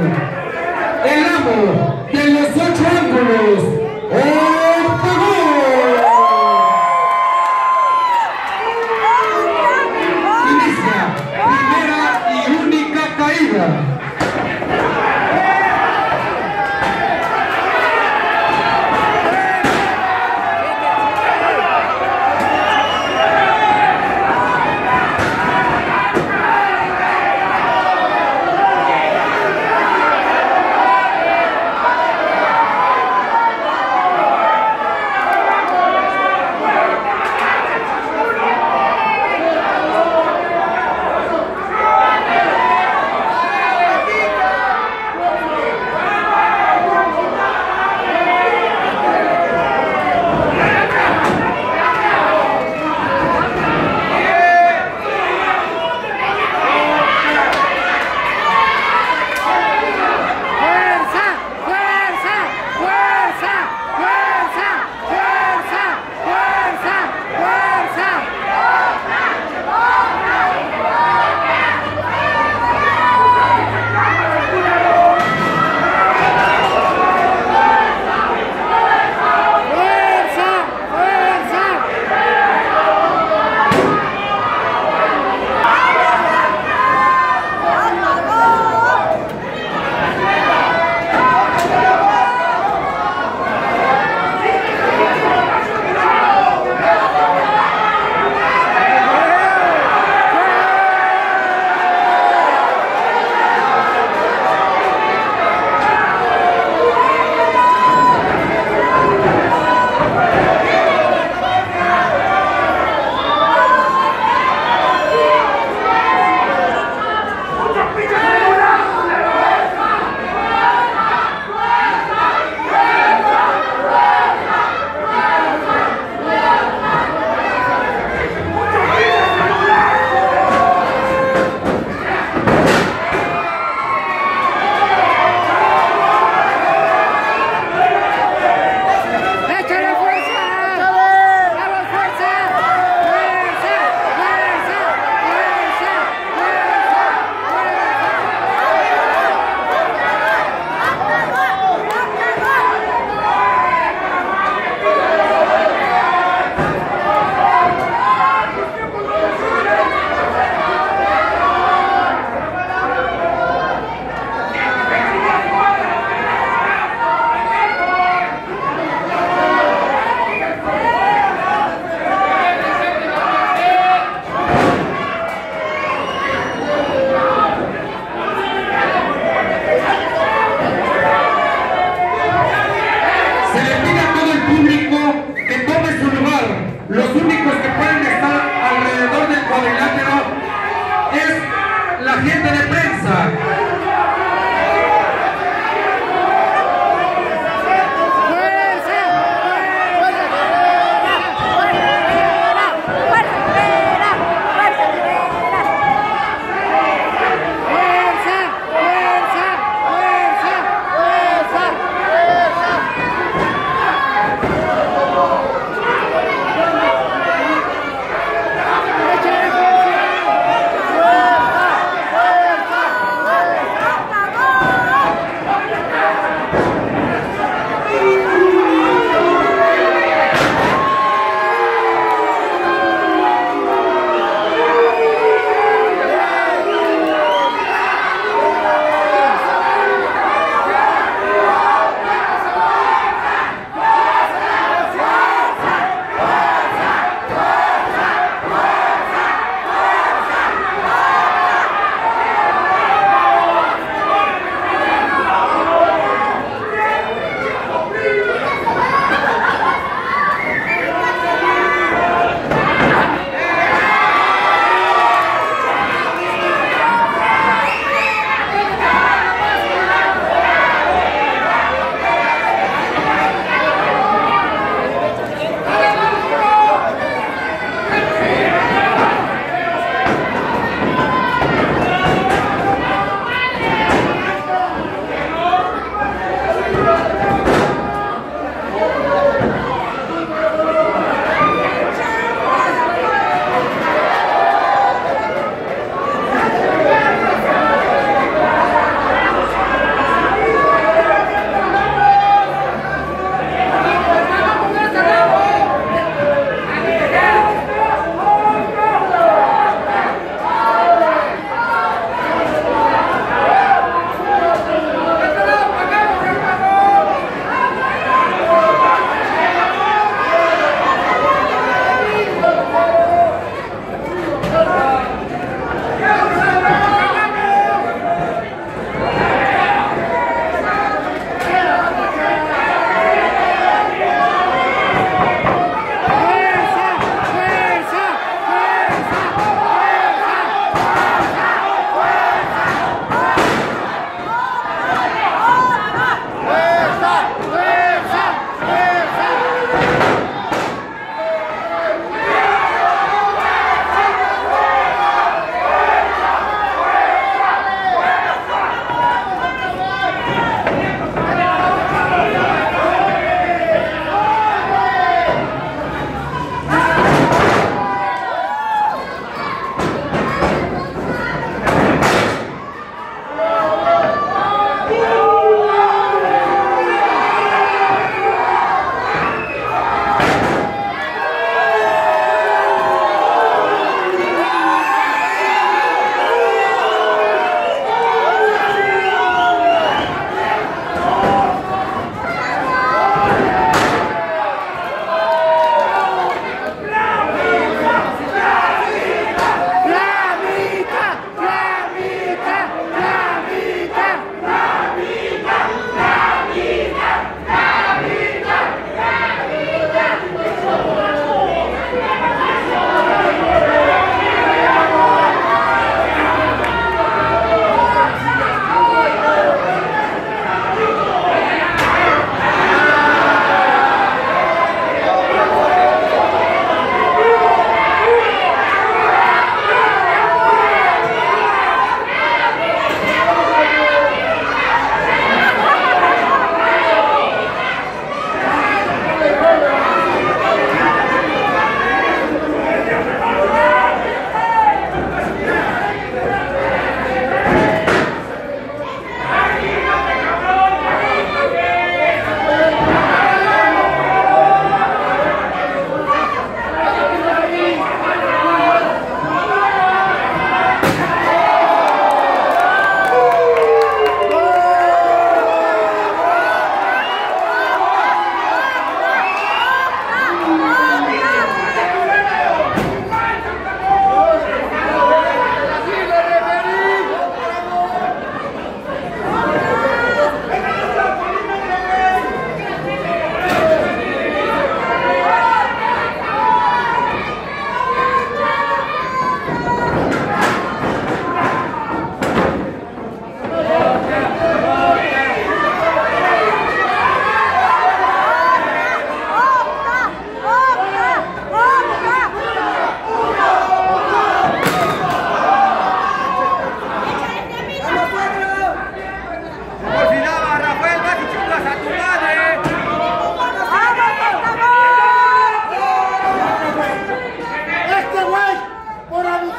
el amo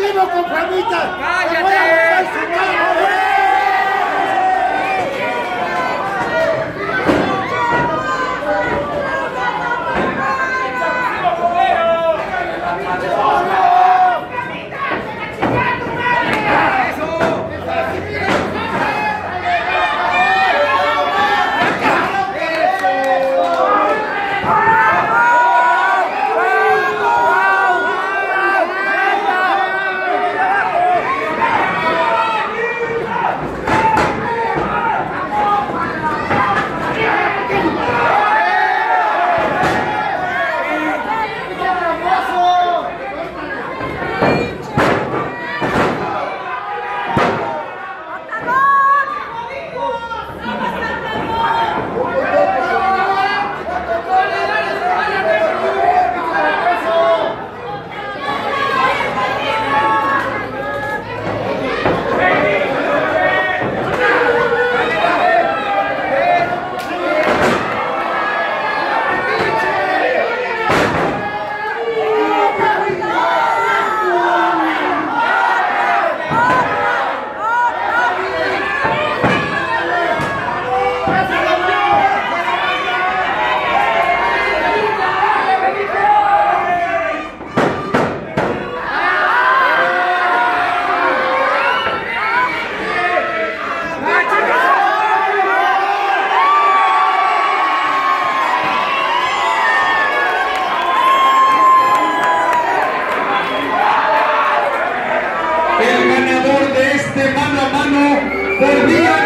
niño con. ¡Cállate! El ganador de este mano a mano por día